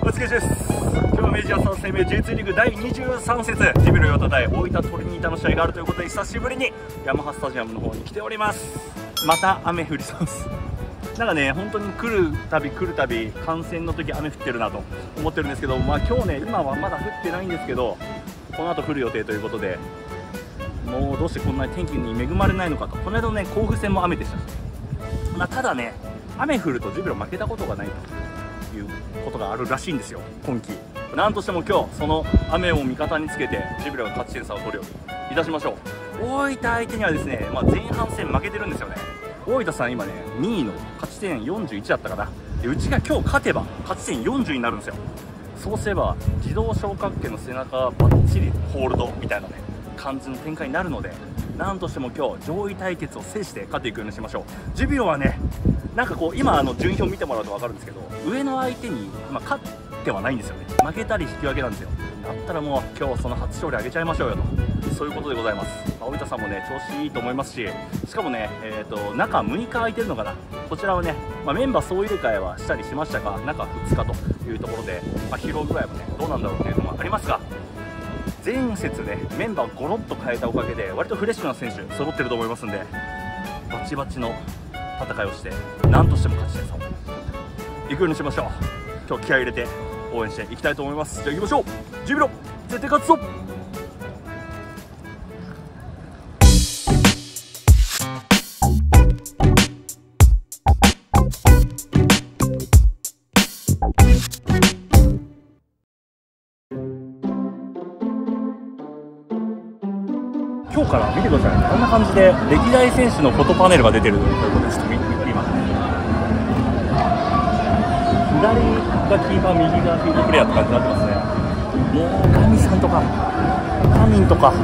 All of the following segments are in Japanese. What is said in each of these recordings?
お疲れ様です。今日はメジャー3戦目 J2 リーグ第23節。ジビルヨタ対大分トリニータの試合があるということで久しぶりにヤマハスタジアムの方に来ております。また雨降りそうです。なんかね本当に来るたび来るたび観戦の時雨降ってるなと思ってるんですけどまあ今日ね今はまだ降ってないんですけどこの後降る予定ということでもうどうしてこんなに天気に恵まれないのかと。この間のね甲府戦も雨でしたし、まあ、ただね雨降るとジュビロ負けたことがないと。いうことがあるらしいんですよ今季なんとしても今日その雨を味方につけてジュビロが勝ち点差を取るようにいたしましょう。大分相手にはですね、まあ、前半戦負けてるんですよね。大分さん今ね2位の勝ち点41だったかな。でうちが今日勝てば勝ち点40になるんですよ。そうすれば自動昇格圏の背中がバッチリホールドみたいなね感じの展開になるのでなんとしても今日上位対決を制して勝っていくようにしましょう。ジュビロはねなんかこう今あの順位表見てもらうと分かるんですけど上の相手に、まあ、勝ってはないんですよね。負けたり引き分けなんですよ。だったらもう今日その初勝利あげちゃいましょうよと。そういうことでございます。大分さんもね調子いいと思いますししかもね、えーと、中6日空いてるのかな。こちらはね、まあ、メンバー総入れ替えはしたりしましたが中2日というところで、まあ、疲労具合もねどうなんだろうっていうのもありますが前節ねメンバーをゴロッと変えたおかげで割とフレッシュな選手揃ってると思いますんでバチバチの戦いをして何としても勝ち点差を行くようにしましょう。今日気合い入れて応援していきたいと思います。じゃあ行きましょう。10秒絶対勝つぞ。今日から見てくださいこんな感じで歴代選手のフォトパネルが出てるということでちょっと見てみますね左がキーパー右がフィードプレーヤーって感じになってますねもうガミさんとかカミンとか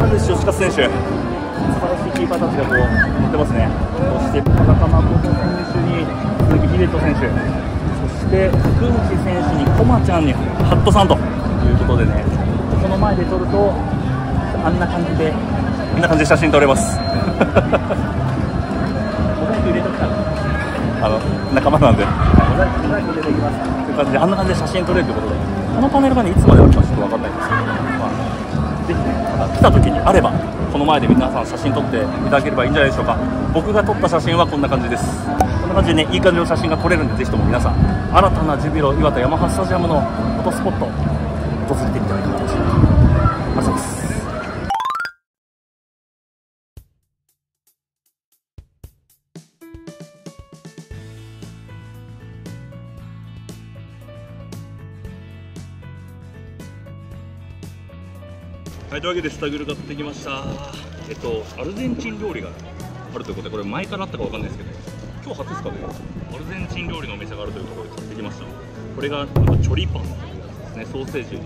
田口義和選手素晴らしいキーパーたちがこう乗ってますねそして田中誠選手に鈴木秀人選手そして福内選手に駒ちゃんにハットさんということでねこの前で撮るとあんな感じで。こんな感じで写真撮れます。モザイク入れとくかあの仲間なんでという感じであんな感じで写真撮れるということで。このパネルがねいつまであるかちょっと分かんないんですけど、まあ、ぜひねまた来た時にあればこの前で皆さん写真撮っていただければいいんじゃないでしょうか。僕が撮った写真はこんな感じです。こんな感じでねいい感じの写真が撮れるんでぜひとも皆さん新たなジュビロ磐田ヤマハスタジアムのフォトスポット訪れてみてはいかがでしょうかはい、というわけでスタグル買ってきました。えっと、アルゼンチン料理があるということで、これ前からあったかわかんないですけど、今日初ですかね、アルゼンチン料理のお店があるというところで買ってきました。これがなんかチョリパンというやつですね、ソーセージ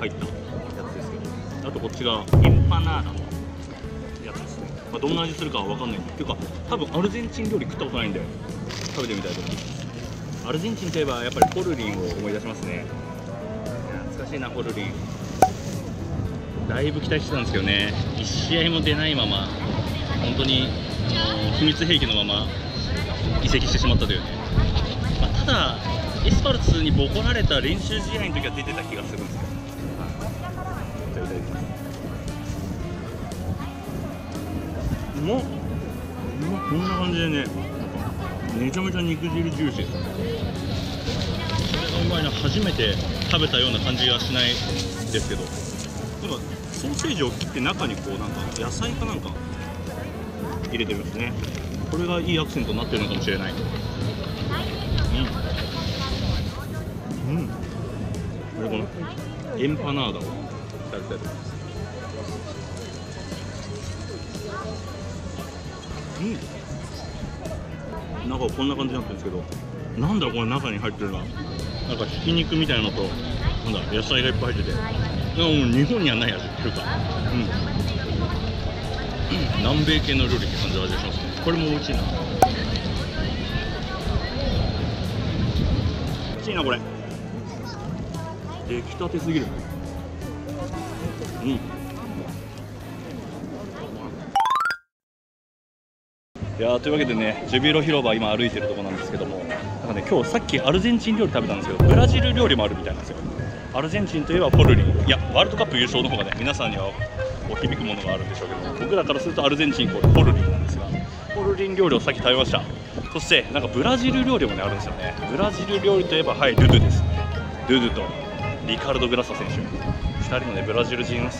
入ったやつですけど、あとこっちがエンパナーダのやつですね。まあ、どんな味するかはわかんない、っていうか、多分アルゼンチン料理食ったことないんで、食べてみたいと思います。アルゼンチンといえばやっぱりポルリンを思い出しますね。懐かしいな、ポルリン。だいぶ期待してたんですけどね、1試合も出ないまま、本当に秘密兵器のまま移籍してしまったというね、まあ、ただ、エスパルスにボコられた練習試合の時は出てた気がするんですけど、じゃあいただきます。うこんな感じでね、めちゃめちゃ肉汁ジューシーですね。これがうまいな、初めて食べたような感じはしないですけど。なんかソーセージを切って中にこうなんか野菜かなんか入れてるんですね。これがいいアクセントになってるのかもしれない。うん。うん。これこのエンパナーダをいただきたいと思います。うん。中はこんな感じになってるんですけど。なんだこれ中に入ってるのなんかひき肉みたいなのとなんだ野菜がいっぱい入ってて。もう日本にはない味っていうか、うん、南米系の料理って感じの味がします。ねこれも美味しいな。美味しいなこれ。出来たてすぎる。うん。いやというわけでねジュビロ広場今歩いてるとこなんですけども。なんかね今日さっきアルゼンチン料理食べたんですけどブラジル料理もあるみたいなんですよ。アルゼンチンといえばポルリ。ンいやワールドカップ優勝の方がね皆さんにはこう響くものがあるんでしょうけど僕らからするとアルゼンチンイコールポルリンなんですがポルリン料理をさっき食べました。そしてなんかブラジル料理もねあるんですよね。ブラジル料理といえばはいルドゥですね。ルドゥとリカルド・グラサ選手。2人のねブラジル人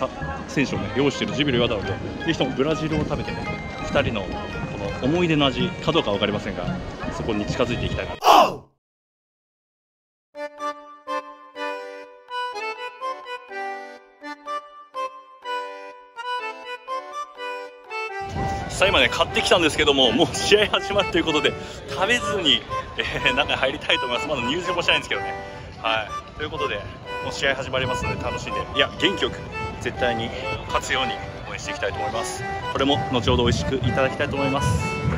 選手をね擁しているジュビロ磐田なのでぜひともブラジルを食べてね2人のこの思い出の味かどうか分かりませんがそこに近づいていきたいなと。さあ今ね買ってきたんですけどももう試合始まるということで食べずに、えー、中に入りたいと思います。まだ入場もしないんですけどね。はい。ということでもう試合始まりますので楽しんで。いや元気よく絶対に勝つように応援していきたいと思います。これも後ほど美味しくいただきたいと思います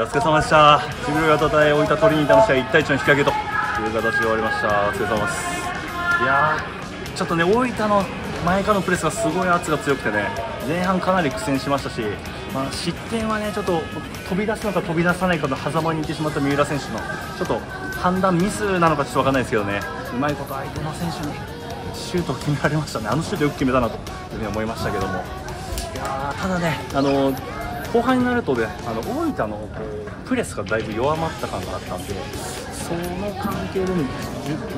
お疲れ様でした。ジブリ型対大分トリニータの試合1対1の引き分けと。いう形で終わりました。お疲れ様です。いやちょっとね大分の前からのプレスがすごい圧が強くてね前半かなり苦戦しましたし、まあ、失点はねちょっと飛び出すのか飛び出さないかの狭間にいってしまった三浦選手のちょっと判断ミスなのかちょっと分かんないですけどね。うまいこと相手の選手にシュートを決められましたね。あのシュートよく決めたなというふに思いましたけども。いやただねあの後半になるとねあの大分のこうプレスがだいぶ弱まった感があったんでその関係で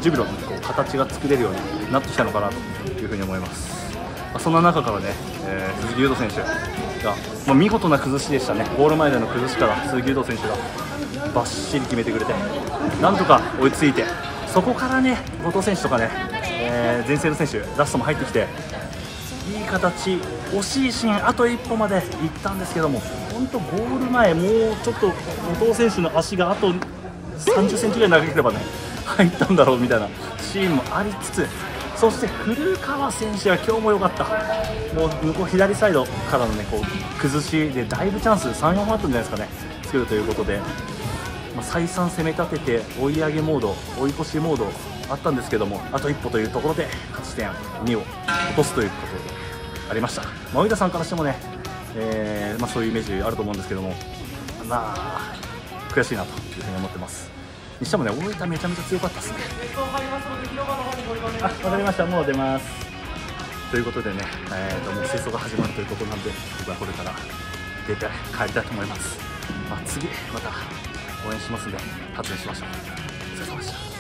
ジュビロのこう形が作れるようになってきたのかなというふうに思います、まあ、そんな中からね、えー、鈴木優斗選手が、まあ、見事な崩しでしたね。ゴール前での崩しから鈴木優斗選手がばっしり決めてくれてなんとか追いついてそこからね後藤選手とかね、えー、前線の選手ラストも入ってきていい形惜しいシーンあと一歩まで行ったんですけども本当ゴール前もうちょっと後藤選手の足があと30センチぐらい長ければね入ったんだろうみたいなシーンもありつつそして古川選手は今日も良かった。もう向こう左サイドからのねこう崩しでだいぶチャンス3、4本あったんじゃないですかね作るということで、まあ、再三攻め立てて追い上げモード追い越しモードあったんですけどもあと一歩というところで勝ち点2を落とすということでありました、まあ、上田さんからしてもね、えー、まあ、そういうイメージあると思うんですけどもまあ悔しいなというふうに思ってます。にしてもね大分めちゃめちゃ強かったですね。あわかりました。もう出ます。ということでね、えーと、もう清掃が始まるということなんで僕はこれから出て帰りたいと思います、まあ、次また応援しますんで発言しましょう